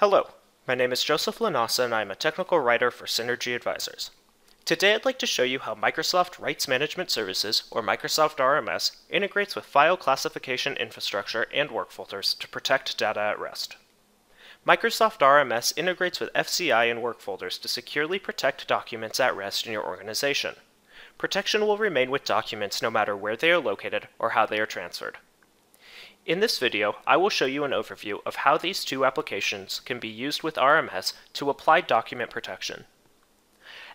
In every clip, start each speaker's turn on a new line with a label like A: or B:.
A: Hello, my name is Joseph Lanasa and I am a technical writer for Synergy Advisors. Today I'd like to show you how Microsoft Rights Management Services, or Microsoft RMS, integrates with file classification infrastructure and work folders to protect data at rest. Microsoft RMS integrates with FCI and work folders to securely protect documents at rest in your organization. Protection will remain with documents no matter where they are located or how they are transferred. In this video, I will show you an overview of how these two applications can be used with RMS to apply document protection.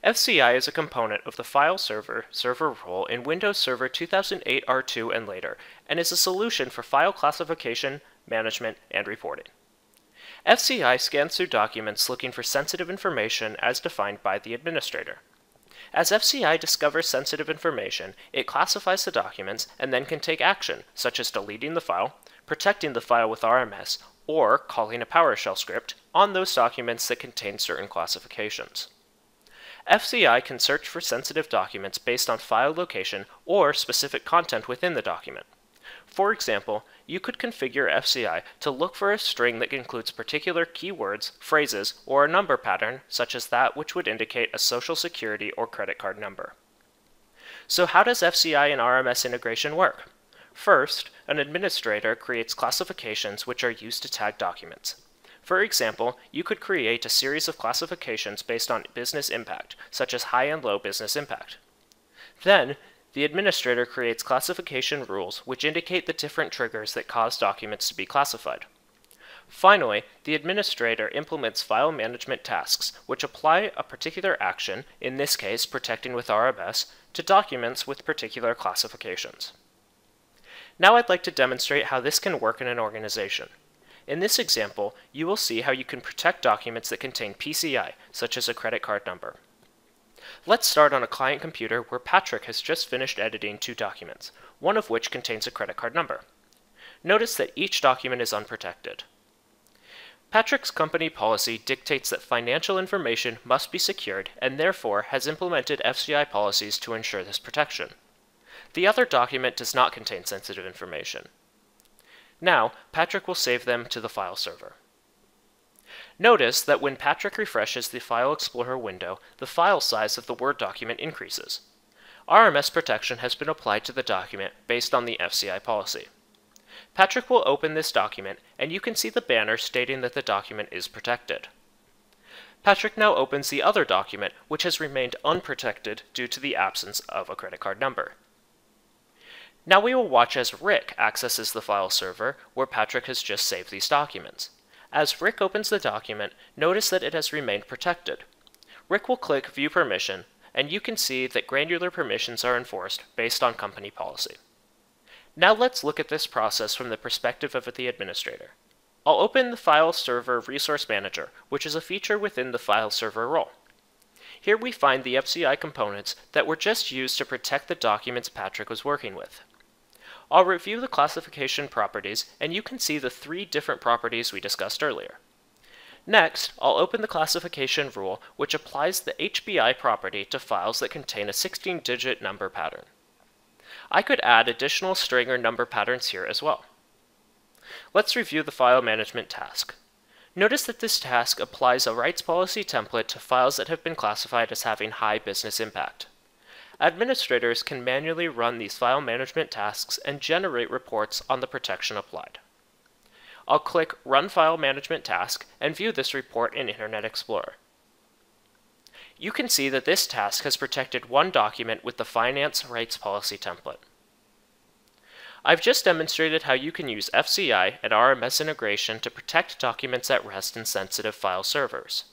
A: FCI is a component of the file server server role in Windows Server 2008 R2 and later, and is a solution for file classification, management, and reporting. FCI scans through documents looking for sensitive information as defined by the administrator. As FCI discovers sensitive information, it classifies the documents and then can take action, such as deleting the file, protecting the file with RMS, or calling a PowerShell script on those documents that contain certain classifications. FCI can search for sensitive documents based on file location or specific content within the document. For example, you could configure FCI to look for a string that includes particular keywords, phrases, or a number pattern, such as that which would indicate a social security or credit card number. So how does FCI and RMS integration work? First, an administrator creates classifications which are used to tag documents. For example, you could create a series of classifications based on business impact, such as high and low business impact. Then, the administrator creates classification rules which indicate the different triggers that cause documents to be classified. Finally, the administrator implements file management tasks which apply a particular action, in this case protecting with RMS, to documents with particular classifications. Now I'd like to demonstrate how this can work in an organization. In this example, you will see how you can protect documents that contain PCI, such as a credit card number. Let's start on a client computer where Patrick has just finished editing two documents, one of which contains a credit card number. Notice that each document is unprotected. Patrick's company policy dictates that financial information must be secured and therefore has implemented FCI policies to ensure this protection. The other document does not contain sensitive information. Now, Patrick will save them to the file server. Notice that when Patrick refreshes the File Explorer window, the file size of the Word document increases. RMS protection has been applied to the document based on the FCI policy. Patrick will open this document, and you can see the banner stating that the document is protected. Patrick now opens the other document, which has remained unprotected due to the absence of a credit card number. Now we will watch as Rick accesses the file server, where Patrick has just saved these documents. As Rick opens the document, notice that it has remained protected. Rick will click View Permission, and you can see that granular permissions are enforced based on company policy. Now let's look at this process from the perspective of the administrator. I'll open the File Server Resource Manager, which is a feature within the File Server role. Here we find the FCI components that were just used to protect the documents Patrick was working with. I'll review the classification properties, and you can see the three different properties we discussed earlier. Next, I'll open the classification rule, which applies the HBI property to files that contain a 16-digit number pattern. I could add additional string or number patterns here as well. Let's review the file management task. Notice that this task applies a rights policy template to files that have been classified as having high business impact. Administrators can manually run these file management tasks and generate reports on the protection applied. I'll click Run File Management Task and view this report in Internet Explorer. You can see that this task has protected one document with the Finance Rights Policy template. I've just demonstrated how you can use FCI and RMS integration to protect documents at rest in sensitive file servers.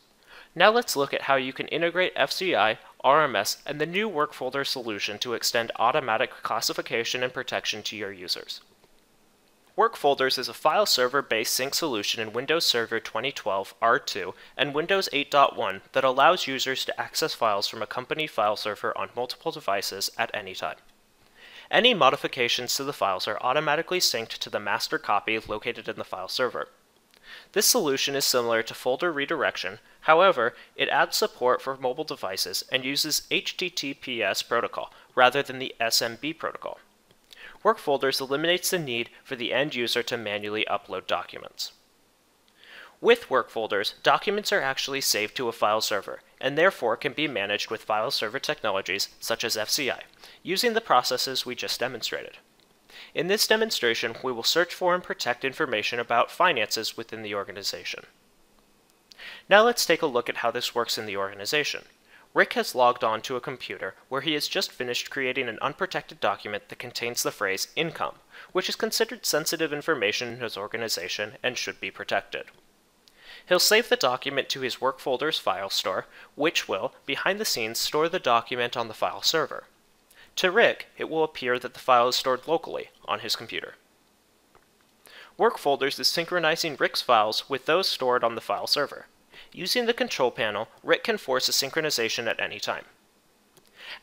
A: Now let's look at how you can integrate FCI, RMS, and the new work folder solution to extend automatic classification and protection to your users. Work Folders is a file server-based sync solution in Windows Server 2012 R2 and Windows 8.1 that allows users to access files from a company file server on multiple devices at any time. Any modifications to the files are automatically synced to the master copy located in the file server. This solution is similar to folder redirection, however, it adds support for mobile devices and uses HTTPS protocol rather than the SMB protocol. Work folders eliminates the need for the end user to manually upload documents. With work folders, documents are actually saved to a file server, and therefore can be managed with file server technologies such as FCI, using the processes we just demonstrated. In this demonstration, we will search for and protect information about finances within the organization. Now let's take a look at how this works in the organization. Rick has logged on to a computer where he has just finished creating an unprotected document that contains the phrase income, which is considered sensitive information in his organization and should be protected. He'll save the document to his work folder's file store, which will, behind the scenes, store the document on the file server. To Rick, it will appear that the file is stored locally on his computer. Work folders is synchronizing Rick's files with those stored on the file server. Using the control panel, Rick can force a synchronization at any time.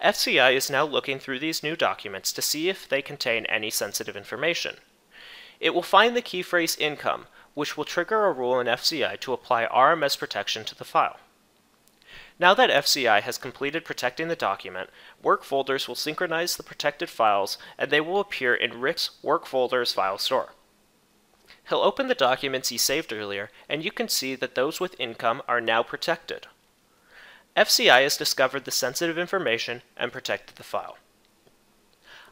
A: FCI is now looking through these new documents to see if they contain any sensitive information. It will find the key phrase income, which will trigger a rule in FCI to apply RMS protection to the file. Now that FCI has completed protecting the document, work folders will synchronize the protected files and they will appear in Rick's work folders file store. He'll open the documents he saved earlier, and you can see that those with income are now protected. FCI has discovered the sensitive information and protected the file.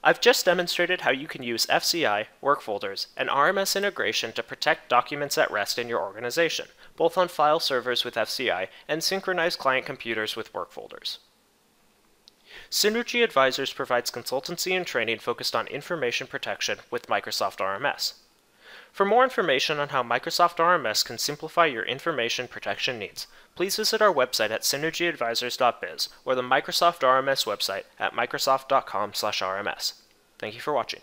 A: I've just demonstrated how you can use FCI, work folders, and RMS integration to protect documents at rest in your organization, both on file servers with FCI and synchronized client computers with work folders. Synergy Advisors provides consultancy and training focused on information protection with Microsoft RMS. For more information on how Microsoft RMS can simplify your information protection needs, please visit our website at synergyadvisors.biz or the Microsoft RMS website at microsoft.com/rms. Thank you for watching.